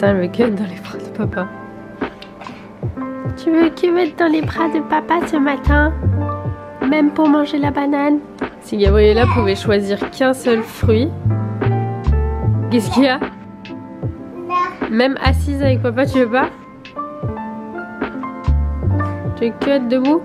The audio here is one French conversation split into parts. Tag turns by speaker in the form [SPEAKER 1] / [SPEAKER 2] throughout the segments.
[SPEAKER 1] matin, que être dans les bras de papa. Tu veux que être dans les bras de papa ce matin? Même pour manger la banane? Si Gabriella pouvait choisir qu'un seul fruit, qu'est-ce qu'il y a? Même assise avec papa, tu veux pas? Tu veux que être debout?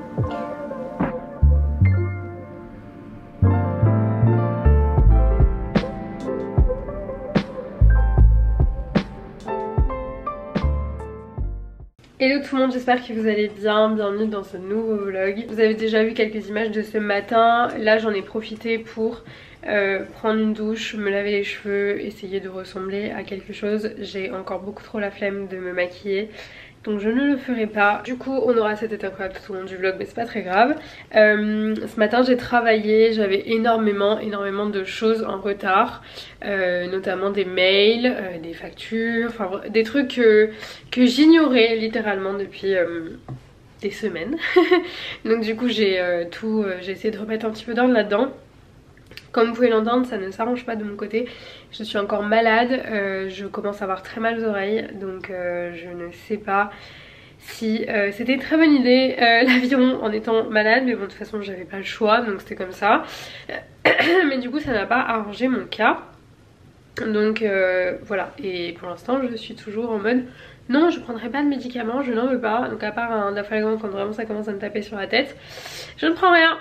[SPEAKER 1] Hello tout le monde, j'espère que vous allez bien, bienvenue dans ce nouveau vlog. Vous avez déjà vu quelques images de ce matin, là j'en ai profité pour euh, prendre une douche, me laver les cheveux, essayer de ressembler à quelque chose. J'ai encore beaucoup trop la flemme de me maquiller donc je ne le ferai pas. Du coup on aura cette état incroyable tout au long du vlog mais c'est pas très grave. Euh, ce matin j'ai travaillé, j'avais énormément énormément de choses en retard, euh, notamment des mails, euh, des factures, des trucs que, que j'ignorais littéralement depuis des semaines. donc du coup j'ai tout, j'ai essayé de remettre un petit peu d'ordre là-dedans. Comme vous pouvez l'entendre, ça ne s'arrange pas de mon côté. Je suis encore malade, euh, je commence à avoir très mal aux oreilles, donc euh, je ne sais pas si euh, c'était une très bonne idée l'avion en étant malade, mais bon de toute façon j'avais pas le choix, donc c'était comme ça. mais du coup ça n'a pas arrangé mon cas. Donc voilà, et pour l'instant je suis toujours en mode non je prendrai pas de médicaments, je n'en veux pas. Donc à part un dafalgan quand vraiment ça commence à me taper sur la tête, je ne prends rien.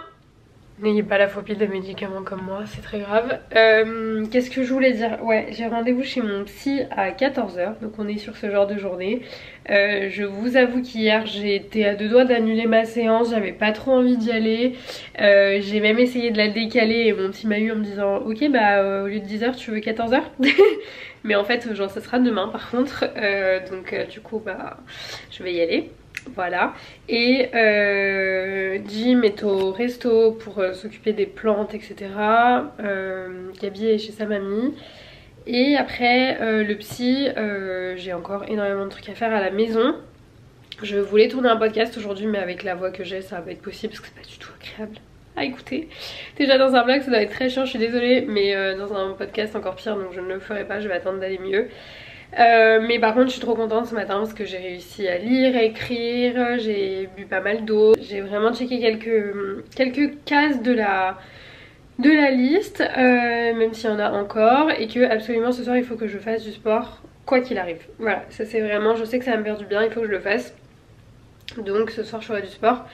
[SPEAKER 1] N'ayez pas la phobie des médicaments comme moi, c'est très grave. Euh, qu'est-ce que je voulais dire? Ouais, j'ai rendez-vous chez mon psy à 14h, donc on est sur ce genre de journée. Euh, je vous avoue qu'hier j'ai été à deux doigts d'annuler ma séance, j'avais pas trop envie d'y aller. Euh, j'ai même essayé de la décaler et mon psy m'a eu en me disant Ok bah au lieu de 10h tu veux 14h Mais en fait genre ça sera demain par contre, donc du coup bah je vais y aller. Voilà. Et euh, Jim est au resto pour euh, s'occuper des plantes, etc. Euh, Gabi est chez sa mamie. Et après, le psy, j'ai encore énormément de trucs à faire à la maison. Je voulais tourner un podcast aujourd'hui, mais avec la voix que j'ai, ça va être possible parce que c'est pas du tout agréable à écouter. Déjà dans un vlog ça doit être très chiant, je suis désolée, mais dans un podcast encore pire, donc je ne le ferai pas, je vais attendre d'aller mieux. Euh, mais par contre je suis trop contente ce matin parce que j'ai réussi à lire, à écrire, j'ai bu pas mal d'eau, j'ai vraiment checké quelques, quelques cases de la, de la liste, euh, même s'il y en a encore, et que absolument ce soir il faut que je fasse du sport quoi qu'il arrive. Voilà, ça c'est vraiment, je sais que ça va me faire du bien, il faut que je le fasse. Donc ce soir je ferai du sport.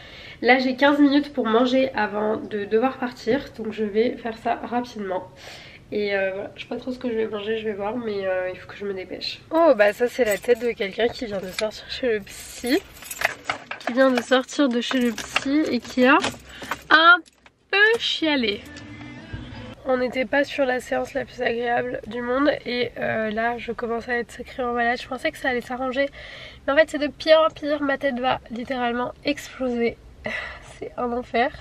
[SPEAKER 1] Là j'ai 15 minutes pour manger avant de devoir partir, donc je vais faire ça rapidement. Et euh, voilà, je sais pas trop ce que je vais manger, je vais voir, mais euh, il faut que je me dépêche. Oh bah ça c'est la tête de quelqu'un qui vient de sortir chez le psy. Qui vient de sortir de chez le psy et qui a un peu chialé. On n'était pas sur la séance la plus agréable du monde et euh, là je commence à être sacrément malade. Je pensais que ça allait s'arranger mais en fait c'est de pire en pire. Ma tête va littéralement exploser. C'est un enfer.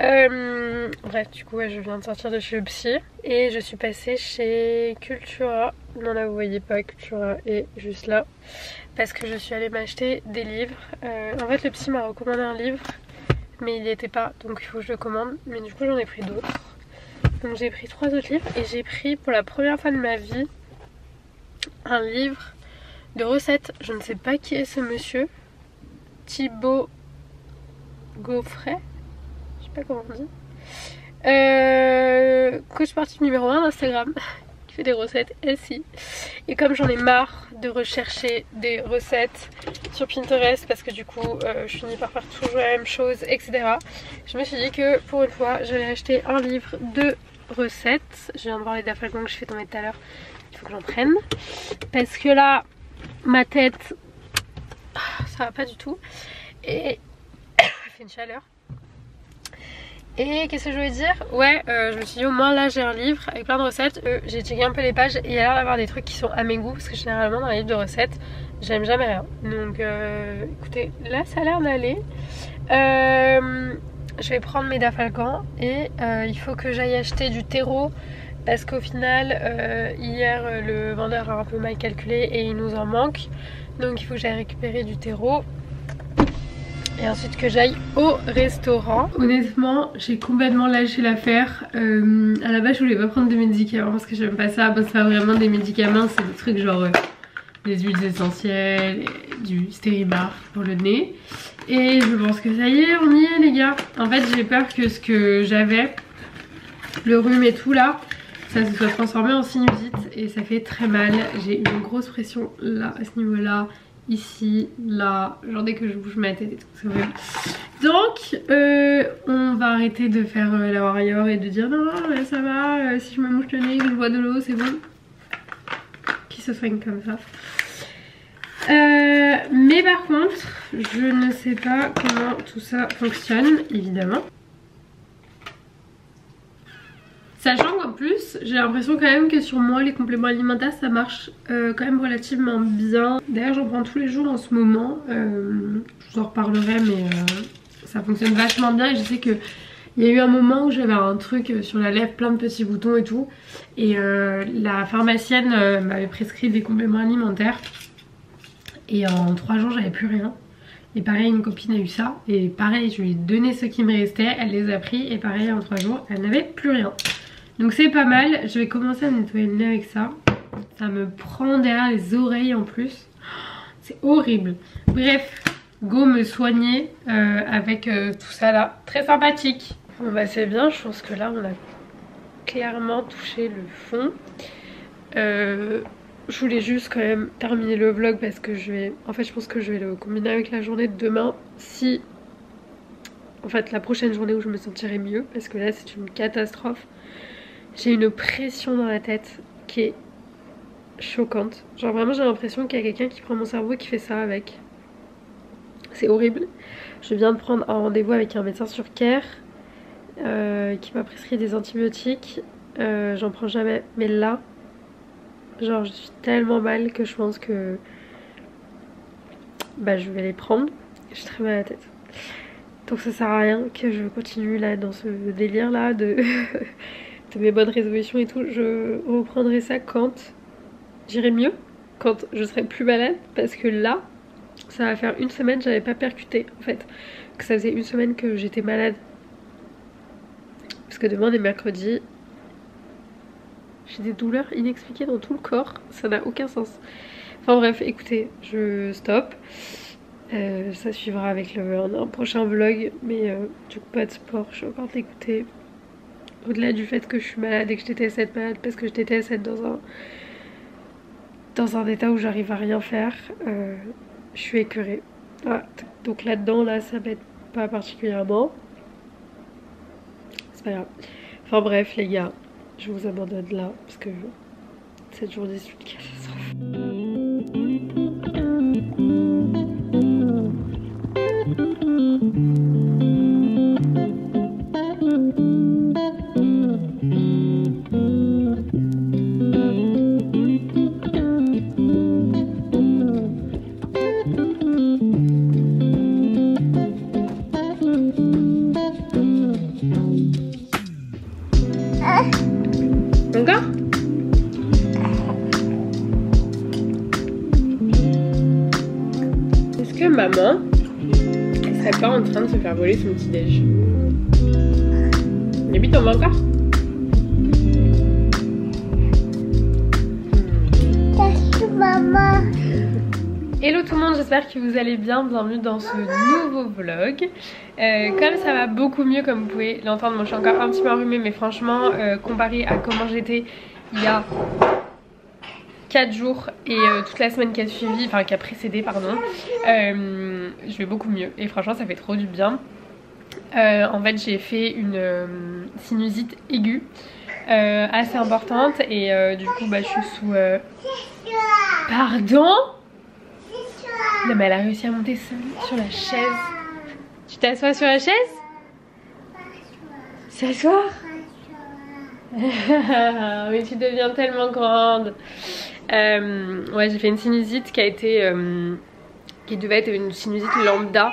[SPEAKER 1] Euh, bref, du coup, je viens de sortir de chez le psy et je suis passée chez Cultura. Non, là, vous voyez pas, Cultura est juste là parce que je suis allée m'acheter des livres. Euh, en fait, le psy m'a recommandé un livre, mais il n'y était pas, donc il faut que je le commande. Mais du coup, j'en ai pris d'autres. Donc, j'ai pris trois autres livres et j'ai pris pour la première fois de ma vie un livre de recettes. Je ne sais pas qui est ce monsieur. Thibaut Gaufret pas comment on dit. Euh, coach sportif numéro 1 d'Instagram qui fait des recettes ainsi. Et comme j'en ai marre de rechercher des recettes sur Pinterest parce que du coup euh, je finis par faire toujours la même chose, etc. Je me suis dit que pour une fois j'allais acheter un livre de recettes. Je viens de voir les dafalgons que je fais tomber tout à l'heure. Il faut que j'en prenne. Parce que là, ma tête, ça va pas du tout. Et une chaleur. Et qu'est-ce que je voulais dire? Ouais, euh, je me suis dit au moins là j'ai un livre avec plein de recettes. Euh, j'ai checké un peu les pages et il y a l'air d'avoir des trucs qui sont à mes goûts parce que généralement dans les livres de recettes j'aime jamais rien. Donc euh, écoutez, là ça a l'air d'aller. je vais prendre mes dafalcans et il faut que j'aille acheter du terreau parce qu'au final hier le vendeur a un peu mal calculé et il nous en manque. Donc il faut que j'aille récupérer du terreau et ensuite que j'aille au restaurant. Honnêtement, j'ai complètement lâché l'affaire. Euh, à la base, je voulais pas prendre de médicaments parce que j'aime pas ça. c'est pas vraiment des médicaments, c'est des trucs genre euh, des huiles essentielles, du stéribar pour le nez. Et je pense que ça y est, on y est les gars. En fait, j'ai peur que ce que j'avais, le rhume et tout là, ça se soit transformé en sinusite et ça fait très mal. J'ai une grosse pression là, à ce niveau-là ici, là, genre dès que je bouge ma tête et tout, c'est vrai. Donc, euh, on va arrêter de faire euh, la warrior et de dire non, non, ça va, euh, si je me mouche le nez, je vois de l'eau, c'est bon. Qui se soigne comme ça. mais par contre, je ne sais pas comment tout ça fonctionne, évidemment. Sachant qu'en plus, j'ai l'impression quand même que sur moi, les compléments alimentaires, ça marche euh, quand même relativement bien. D'ailleurs, j'en prends tous les jours en ce moment. Euh, je vous en reparlerai, mais euh, ça fonctionne vachement bien. Et je sais que il y a eu un moment où j'avais un truc sur la lèvre, plein de petits boutons et tout. Et la pharmacienne m'avait prescrit des compléments alimentaires. Et en 3 jours, j'avais plus rien. Et pareil, une copine a eu ça. Et pareil, je lui ai donné ce qui me restait. Elle les a pris. Et pareil, en 3 jours, elle n'avait plus rien. Donc c'est pas mal. Je vais commencer à nettoyer le nez avec ça. Ça me prend derrière les oreilles en plus. C'est horrible. Bref, go me soigner euh, avec euh, tout ça là. Très sympathique. Bon bah c'est bien, je pense que là on a clairement touché le fond. Euh, je voulais juste quand même terminer le vlog parce que je vais... En fait je pense que je vais le combiner avec la journée de demain si... En fait la prochaine journée où je me sentirai mieux parce que là c'est une catastrophe. J'ai une pression dans la tête qui est choquante. Genre vraiment j'ai l'impression qu'il y a quelqu'un qui prend mon cerveau et qui fait ça avec. C'est horrible. Je viens de prendre un rendez-vous avec un médecin sur Care euh, qui m'a prescrit des antibiotiques. Euh, j'en prends jamais. Mais là, genre je suis tellement mal que je pense que bah, je vais les prendre. J'ai très mal à la tête. Donc ça sert à rien que je continue là dans ce délire là de mes bonnes résolutions et tout, je reprendrai ça quand j'irai mieux, quand je serai plus malade, parce que là, ça va faire une semaine, j'avais pas percuté en fait, que ça faisait une semaine que j'étais malade. Parce que demain on est mercredi, j'ai des douleurs inexpliquées dans tout le corps, ça n'a aucun sens. Enfin bref, écoutez, je stop. Euh, ça suivra avec le, un, prochain vlog, mais euh, du coup pas de sport, je suis encore d'écouter au-delà du fait que je suis malade et que je déteste être malade parce que je déteste être dans un dans un état où j'arrive à rien faire, euh, je suis écœurée. Ah, donc là-dedans, là, ça m'aide pas particulièrement. C'est pas grave. Enfin bref, les gars, je vous abandonne là parce que cette journée, c'est une catastrophe. Maman serait pas en train de se faire voler son petit déj. Baby, t'en veux encore Hello tout le monde, j'espère que vous allez bien, bienvenue dans ce nouveau vlog. Euh, Comme ça va beaucoup mieux comme vous pouvez l'entendre, moi je suis encore un petit peu enrhumée mais franchement euh, comparé à comment j'étais il y a 4 jours et euh, toute la semaine qui a suivi, enfin qui a précédé pardon, je vais beaucoup mieux et franchement ça fait trop du bien. En fait j'ai fait une sinusite aiguë assez importante et du coup bah je suis sous... Pardon? Non mais elle a réussi à monter seule sur la chaise. Tu t'assois sur la chaise? S'asseoir? Mais tu deviens tellement grande. Euh, ouais, j'ai fait une sinusite qui a été euh, qui devait être une sinusite lambda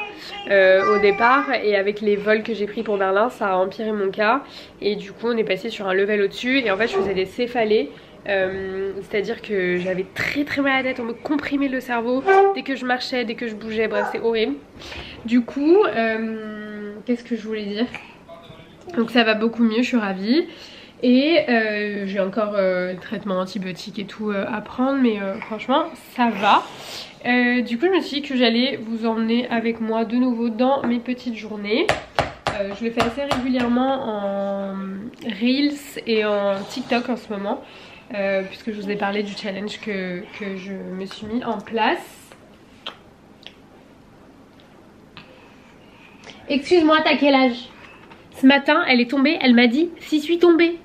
[SPEAKER 1] euh, au départ. Et avec les vols que j'ai pris pour Berlin ça a empiré mon cas. Et du coup on est passé sur un level au dessus et en fait je faisais des céphalées Euh, c'est-à-dire que j'avais très très mal à la tête, on me comprimait le cerveau dès que je marchais, dès que je bougeais, bref c'est horrible. Du coup, euh, qu'est-ce que je voulais dire? Donc ça va beaucoup mieux, je suis ravie. Et euh, j'ai encore le traitement antibiotique et tout à prendre, mais franchement ça va. du coup je me suis dit que j'allais vous emmener avec moi de nouveau dans mes petites journées. je le fais assez régulièrement en Reels et en TikTok en ce moment. Euh, puisque je vous ai parlé du challenge que, je me suis mis en place.
[SPEAKER 2] Excuse-moi, t'as quel âge?
[SPEAKER 1] Ce matin, elle est tombée, elle m'a dit « Si suis tombée ».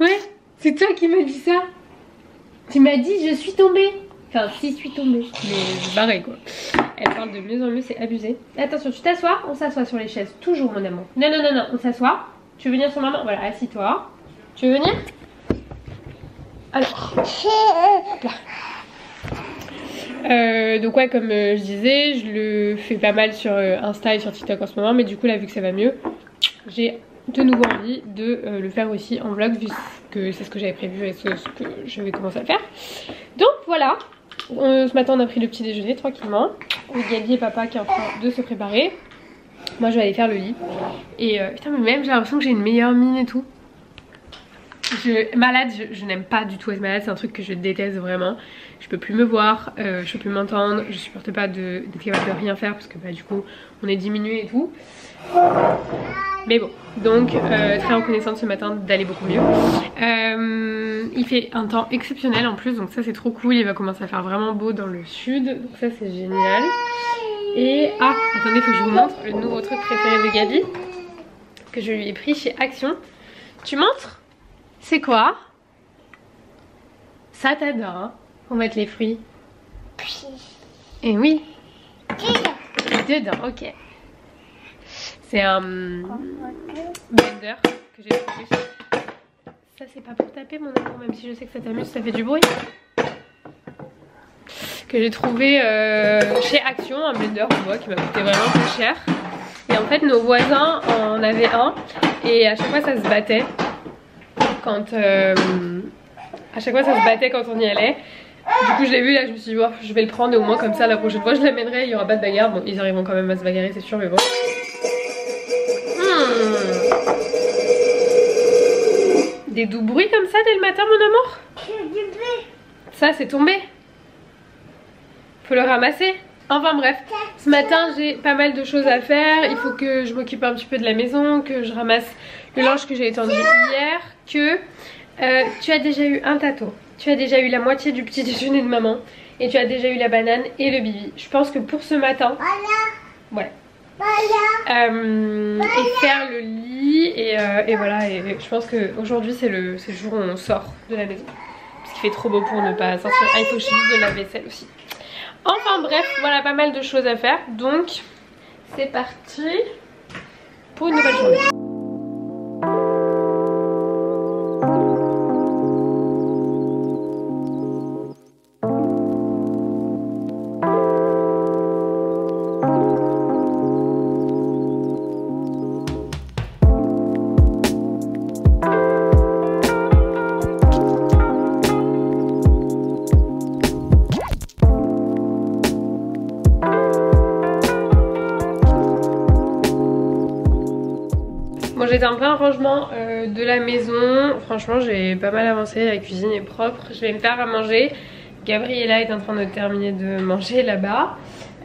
[SPEAKER 2] Ouais, c'est toi qui m'as dit ça. Tu m'as dit « Je suis tombée ». Enfin, si suis tombée.
[SPEAKER 1] Mais barré quoi. Elle parle de mieux en mieux, c'est abusé.
[SPEAKER 2] Attention, tu t'assois On s'assoit sur les chaises, toujours mon amour. Non, non, non, non, on s'assoit. Tu veux venir sur maman Voilà, assis-toi. Tu veux venir?
[SPEAKER 1] Alors. Euh, donc ouais comme euh, je disais je le fais pas mal sur euh, Insta et sur TikTok en ce moment mais du coup là vu que ça va mieux j'ai de nouveau envie de le faire aussi en vlog vu que c'est ce que j'avais prévu et ce, que je vais commencer à faire. Donc voilà. Ce matin on a pris le petit déjeuner tranquillement. Gabi et papa qui est en train de se préparer. Moi je vais aller faire le lit. Et putain mais même j'ai l'impression que j'ai une meilleure mine et tout je, malade, je, n'aime pas du tout être malade, c'est un truc que je déteste vraiment. Je peux plus me voir, euh, je peux plus m'entendre, je supporte pas d'être capable de rien faire parce que bah, du coup on est diminué et tout. Mais bon, donc euh, très reconnaissante ce matin d'aller beaucoup mieux. Euh, il fait un temps exceptionnel en plus, donc ça c'est trop cool. Il va commencer à faire vraiment beau dans le sud, donc ça c'est génial. Et ah, attendez, faut que je vous montre le nouveau truc préféré de Gabi que je lui ai pris chez Action. Tu montres? C'est quoi? Ça t'adore, hein Pour mettre les fruits? Et oui Dedans, ok. C'est un blender que j'ai trouvé. Ça c'est pas pour taper mon amour, même si je sais que ça t'amuse, ça fait du bruit. Que j'ai trouvé euh, chez Action, un blender en bois qui m'a coûté vraiment peu cher. Et en fait nos voisins en avaient un et à chaque fois ça se battait quand euh, à chaque fois ça se battait quand on y allait. Du coup je l'ai vu là, je me suis dit je vais le prendre au moins comme ça la prochaine fois je l'amènerai, il y aura pas de bagarre. Bon ils arriveront quand même à se bagarrer c'est sûr mais bon. Hmm. Des doux bruits comme ça dès le matin mon amour? Ça c'est tombé Faut le ramasser Enfin bref, ce matin j'ai pas mal de choses à faire. Il faut que je m'occupe un petit peu de la maison, que je ramasse le linge que j'ai étendu hier, que euh, tu as déjà eu un tato, tu as déjà eu la moitié du petit déjeuner de maman et tu as déjà eu la banane et le bibi. Je pense que pour ce matin, ouais, euh, et faire le lit et, euh, voilà et je pense qu'aujourd'hui c'est le, le jour où on sort de la maison. Parce qu'il fait trop beau pour ne pas sortir. Ah il faut que je de la vaisselle aussi. Enfin bref, voilà pas mal de choses à faire. Donc c'est parti pour une nouvelle journée. Un peu un rangement euh, de la maison. Franchement, j'ai pas mal avancé. La cuisine est propre. Je vais me faire à manger. Gabriella est en train de terminer de manger là-bas.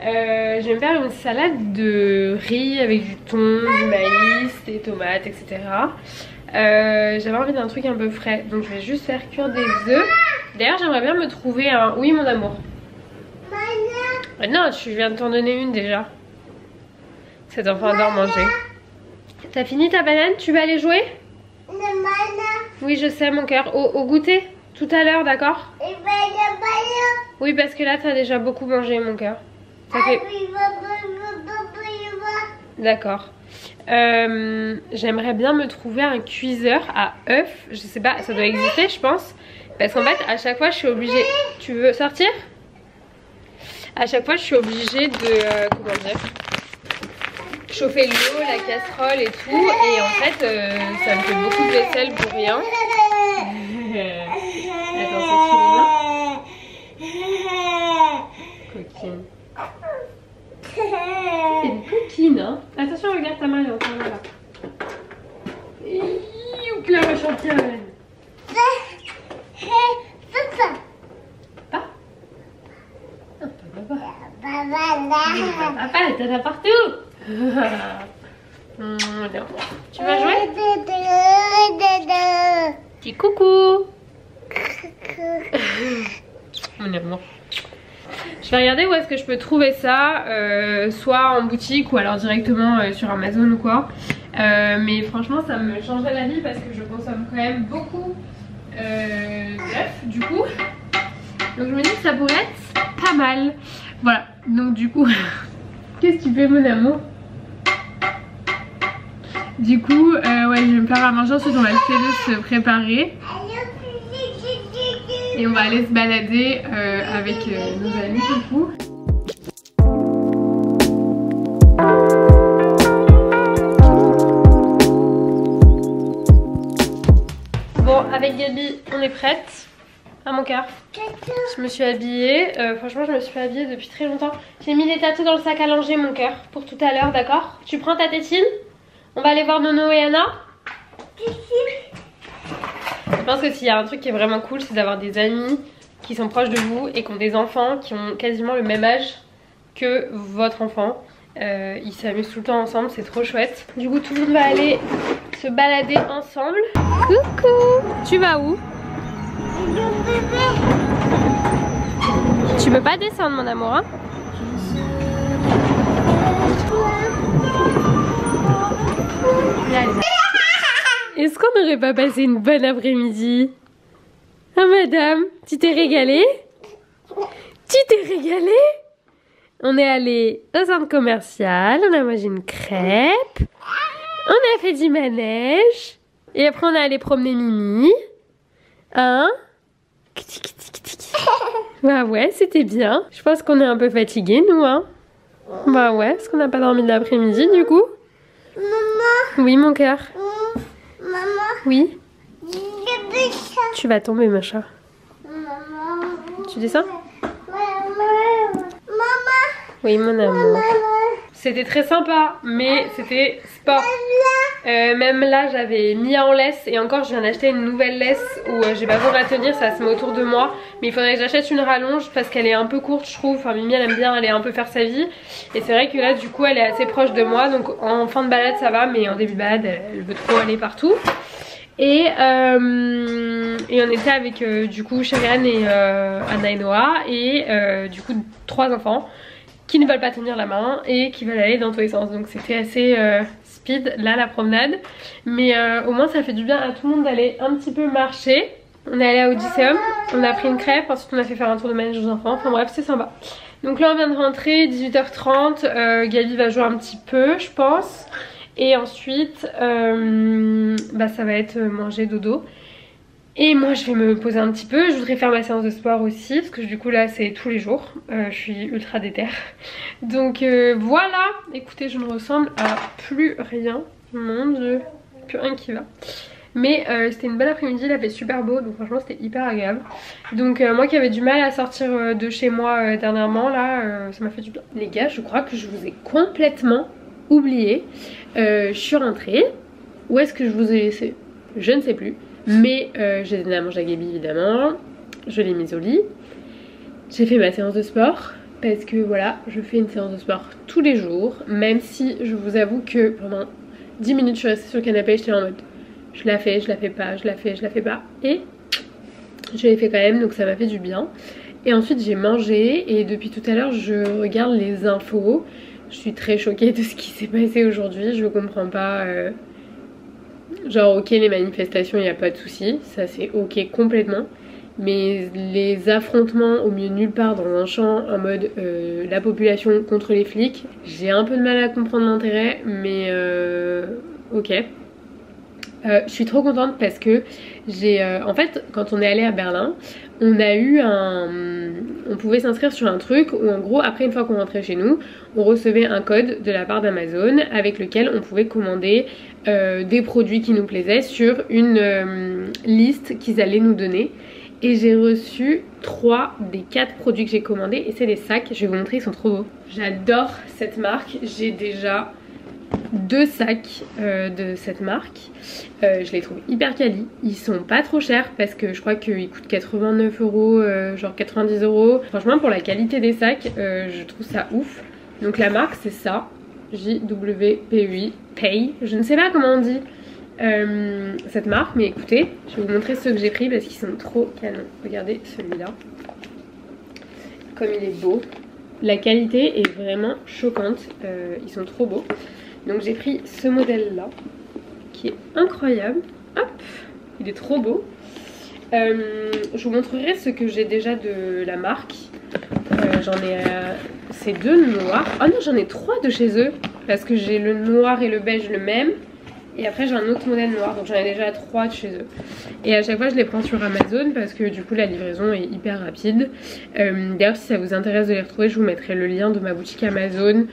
[SPEAKER 1] Euh, je vais me faire une salade de riz avec du thon, du maïs, des tomates, etc. Euh, j'avais envie d'un truc un peu frais. Donc je vais juste faire cuire des œufs. D'ailleurs, j'aimerais bien me trouver un... Oui, mon amour. non, je viens de t'en donner une déjà. Cet enfant adore manger. T'as fini ta banane? Tu vas aller jouer? Oui, je sais, mon cœur. Au, goûter? Tout à l'heure, d'accord? Oui, parce que là, t'as déjà beaucoup mangé, mon cœur. D'accord. Euh, j'aimerais bien me trouver un cuiseur à œufs. Je sais pas, ça doit exister, je pense. Parce qu'en fait, à chaque fois, je suis obligée... Tu veux sortir? À chaque fois, je suis obligée de... Euh, comment dire? Chauffer l'eau, la casserole et tout. Et en fait, euh, ça me fait beaucoup de vaisselle pour rien. Attends, c'est Coquine. C'est une coquine, hein. Attention, regarde ta main, elle est encore là. Ouh, que la championne. Pas Non, pas papa. Papa, t'en as partout. Tu vas jouer Petit coucou. Mon amour. Je vais regarder où est-ce que je peux trouver ça, euh, soit en boutique ou alors directement euh, sur Amazon ou quoi. Euh, mais franchement ça me changerait la vie parce que je consomme quand même beaucoup d'œufs du coup. Donc je me dis que ça pourrait être pas mal. Voilà, donc du coup, qu'est-ce que tu fais mon amour? Du coup, ouais je vais me faire à manger, ensuite on va de se préparer. Et on va aller se balader avec nos amis coucou. avec Gabi, on est prête. À mon cœur. Je me suis habillée. Euh, franchement, je me suis habillée depuis très longtemps. J'ai mis les tatous dans le sac à langer, mon cœur, pour tout à l'heure, d'accord? Tu prends ta tétine? On va aller voir Nono et Anna Je pense que s'il y a un truc qui est vraiment cool, c'est d'avoir des amis qui sont proches de vous et qui ont des enfants qui ont quasiment le même âge que votre enfant. Euh, ils s'amusent tout le temps ensemble, c'est trop chouette. Du coup, tout le monde va aller se balader ensemble. Coucou Tu vas où? Tu peux pas descendre, mon amour, hein? Est-ce qu'on n'aurait pas passé une bonne après-midi Ah, madame, tu t'es régalée Tu t'es régalée on est allé au centre commercial, on a mangé une crêpe, on a fait du manège, et après on est allé promener Mimi. Hein Bah ouais, c'était bien. Je pense qu'on est un peu fatigué nous, hein Bah ouais, parce qu'on n'a pas dormi de l'après-midi du coup.
[SPEAKER 3] Maman
[SPEAKER 1] Oui, mon cœur.
[SPEAKER 3] Maman
[SPEAKER 1] Oui. Tu vas tomber, ma chat.
[SPEAKER 3] Maman
[SPEAKER 1] Tu dis ça
[SPEAKER 3] Maman
[SPEAKER 1] Oui, mon amour. C'était très sympa, mais c'était sport. Euh, même là, j'avais mis en laisse et encore, je viens d'acheter une nouvelle laisse où euh, j'ai pas besoin de tenir, ça se met autour de moi. Mais il faudrait que j'achète une rallonge parce qu'elle est un peu courte, je trouve. Enfin, Mimi, elle aime bien aller un peu faire sa vie. Et c'est vrai que là, du coup, elle est assez proche de moi. Donc en fin de balade, ça va, mais en début de balade, elle, veut trop aller partout. Et, euh, et on était avec du coup Shagan et Anna et Noah et du coup trois enfants qui ne veulent pas tenir la main et qui veulent aller dans tous les sens. Donc c'était assez euh, speed là la promenade. Mais euh, au moins ça fait du bien à tout le monde d'aller un petit peu marcher. On est allé à Odysseum, on a pris une crêpe, ensuite on a fait faire un tour de manège aux enfants. Enfin bref c'est sympa. Donc là on vient de rentrer, 18h30, euh, Gabi va jouer un petit peu je pense. Et ensuite, bah, ça va être manger dodo. Et moi je vais me poser un petit peu, je voudrais faire ma séance de sport aussi, parce que du coup là c'est tous les jours, euh, je suis ultra déter. Donc euh, voilà, écoutez je ne ressemble à plus rien, mon dieu, plus rien qui va. Mais euh, c'était une belle après-midi, il a fait super beau, donc franchement c'était hyper agréable. Donc moi qui avais du mal à sortir de chez moi dernièrement, là ça m'a fait du bien. Les gars, je crois que je vous ai complètement oublié. Je suis rentrée. Où est-ce que je vous ai laissé? Je ne sais plus. Mais euh, j'ai donné à manger à Gabi évidemment. Je l'ai mise au lit. J'ai fait ma séance de sport. Parce que voilà, je fais une séance de sport tous les jours. Même si je vous avoue que pendant 10 minutes je suis restée sur le canapé, j'étais en mode je la fais, je la fais pas, je la fais, je la fais pas. Et je l'ai fait quand même, donc ça m'a fait du bien. Et ensuite j'ai mangé et depuis tout à l'heure je regarde les infos. Je suis très choquée de ce qui s'est passé aujourd'hui. Je comprends pas. euh, Genre ok les manifestations il n'y a pas de souci, ça c'est ok complètement. Mais les affrontements au milieu de nulle part dans un champ en mode euh, la population contre les flics, j'ai un peu de mal à comprendre l'intérêt, mais euh, ok. Euh, je suis trop contente parce que j'ai... euh, en fait, quand on est allé à Berlin, on a eu un... On pouvait s'inscrire sur un truc où en gros, après une fois qu'on rentrait chez nous, on recevait un code de la part d'Amazon avec lequel on pouvait commander euh, des produits qui nous plaisaient sur une liste qu'ils allaient nous donner. Et j'ai reçu 3 des 4 produits que j'ai commandés et c'est des sacs, je vais vous montrer, ils sont trop beaux. J'adore cette marque, j'ai déjà deux sacs euh, de cette marque. Euh, je les trouve hyper quali. Ils sont pas trop chers parce que je crois qu'ils coûtent 89 euros, euh, genre 90 euros. Franchement, pour la qualité des sacs, je trouve ça ouf. Donc la marque, c'est ça. JWPUI Pay. Je ne sais pas comment on dit cette marque, mais écoutez, je vais vous montrer ceux que j'ai pris parce qu'ils sont trop canons. Regardez celui-là. Comme il est beau. La qualité est vraiment choquante. Ils sont trop beaux. Donc j'ai pris ce modèle là qui est incroyable. Hop, il est trop beau. Euh, je vous montrerai ce que j'ai déjà de la marque. Euh, j'en ai euh, ces deux noirs. Oh non, j'en ai trois de chez eux parce que j'ai le noir et le beige le même. Et après j'ai un autre modèle noir, donc j'en ai déjà trois de chez eux. Et à chaque fois je les prends sur Amazon parce que du coup la livraison est hyper rapide. D'ailleurs si ça vous intéresse de les retrouver, je vous mettrai le lien de ma boutique Amazon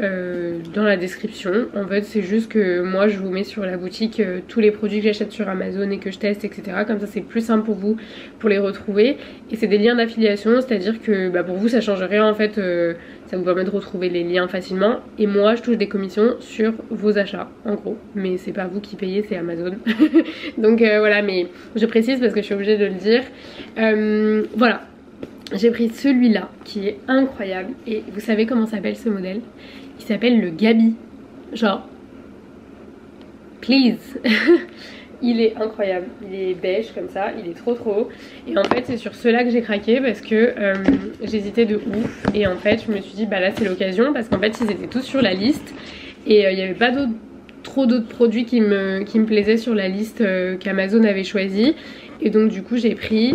[SPEAKER 1] euh, dans la description. En fait c'est juste que moi je vous mets sur la boutique euh, tous les produits que j'achète sur Amazon et que je teste etc. Comme ça c'est plus simple pour vous pour les retrouver. Et c'est des liens d'affiliation, c'est-à-dire que bah, pour vous ça change rien en fait. euh, ça vous permet de retrouver les liens facilement. Et moi, je touche des commissions sur vos achats, en gros. Mais c'est pas vous qui payez, c'est Amazon. Donc voilà, mais je précise parce que je suis obligée de le dire. Voilà. J'ai pris celui-là qui est incroyable. Et vous savez comment s'appelle ce modèle? S'appelle le Gabi. Genre, please. il est incroyable. Il est beige comme ça. Il est trop trop haut. Et en fait, c'est sur ceux-là que j'ai craqué parce que euh, j'hésitais de ouf. Et en fait, je me suis dit, bah là, c'est l'occasion parce qu'en fait, ils étaient tous sur la liste. Et euh, il n'y avait pas trop d'autres produits qui me, qui plaisaient sur la liste euh, qu'Amazon avait choisi. Et donc, du coup, j'ai pris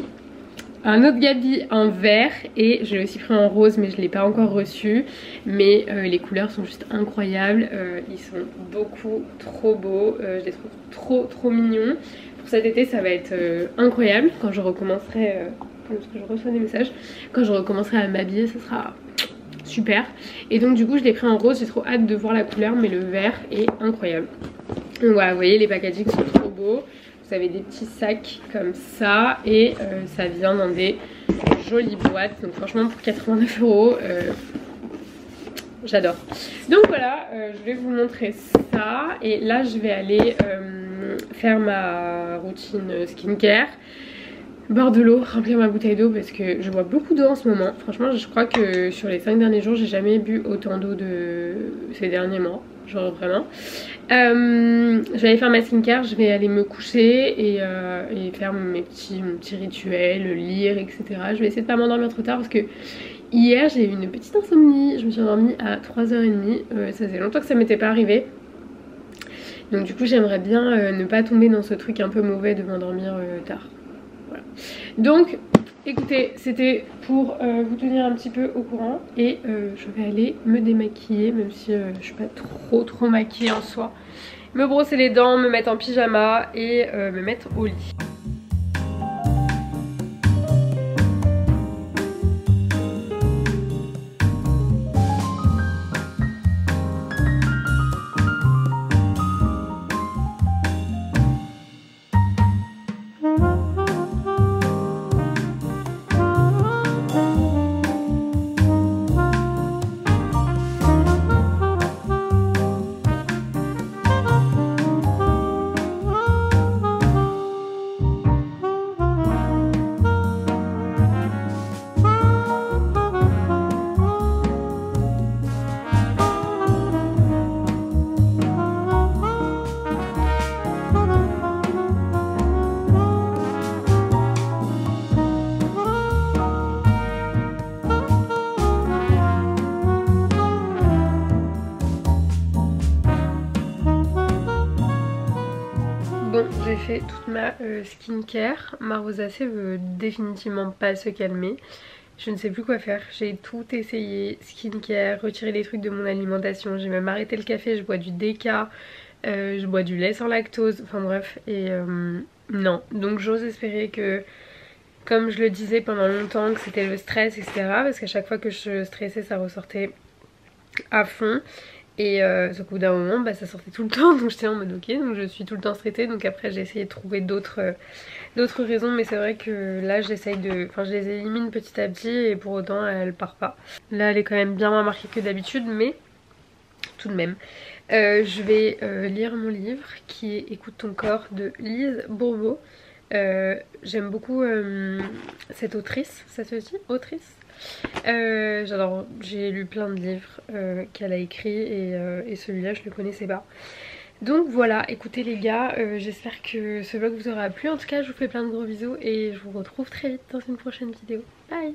[SPEAKER 1] un autre Gabi en vert et je l'ai aussi pris en rose mais je l'ai pas encore reçu. Mais euh, les couleurs sont juste incroyables euh, ils sont beaucoup trop beaux euh, je les trouve trop trop mignons. Pour cet été ça va être incroyable. Quand je recommencerai parce que je reçois des messages quand je recommencerai à m'habiller ce sera super. Et donc du coup je l'ai pris en rose j'ai trop hâte de voir la couleur mais le vert est incroyable. Voilà vous voyez les packagings sont trop beaux avez des petits sacs comme ça et euh, ça vient dans des jolies boîtes. Donc franchement pour 89 euros, euh, j'adore. Donc voilà, euh, je vais vous montrer ça. Et là je vais aller faire ma routine skincare. Boire de l'eau, remplir ma bouteille d'eau parce que je bois beaucoup d'eau en ce moment. Franchement je crois que sur les 5 derniers jours j'ai jamais bu autant d'eau de ces derniers mois. Genre vraiment. Euh, je vais aller faire ma skincare, je vais aller me coucher et, euh, faire mes petits, rituels, lire, etc. Je vais essayer de pas m'endormir trop tard parce que hier j'ai eu une petite insomnie. Je me suis endormie à 3h30. Euh, ça faisait longtemps que ça m'était pas arrivé. Donc du coup j'aimerais bien euh, ne pas tomber dans ce truc un peu mauvais de m'endormir tard. Voilà. Donc écoutez, c'était pour euh, vous tenir un petit peu au courant et euh, je vais aller me démaquiller même si euh, je suis pas trop trop maquillée en soi. Me brosser les dents, me mettre en pyjama et me mettre au lit. Euh, skincare. Ma rosacée veut définitivement pas se calmer. Je ne sais plus quoi faire. J'ai tout essayé. Skincare, retirer les trucs de mon alimentation. J'ai même arrêté le café. Je bois du déca. Euh, je bois du lait sans lactose, enfin bref, et euh, non. Donc j'ose espérer que, comme je le disais pendant longtemps, que c'était le stress, etc. Parce qu'à chaque fois que je stressais, ça ressortait à fond. Et euh, sauf qu'au bout d'un moment, bah, ça sortait tout le temps, donc j'étais en mode ok, donc je suis tout le temps stressée. Donc après, j'ai essayé de trouver d'autres euh, d'autres raisons, mais c'est vrai que là, j'essaye de. Enfin, je les élimine petit à petit et pour autant, elle part pas. Là, elle est quand même bien moins marquée que d'habitude, mais tout de même. Euh, je vais euh, lire mon livre qui est Écoute ton corps de Lise Bourbeau. J'aime beaucoup cette autrice, ça se dit Autrice? Euh, J'adore, j'ai lu plein de livres euh, qu'elle a écrits et, euh, et celui-là je le connaissais pas. Donc voilà, écoutez les gars, j'espère que ce vlog vous aura plu. En tout cas, je vous fais plein de gros bisous et je vous retrouve très vite dans une prochaine vidéo. Bye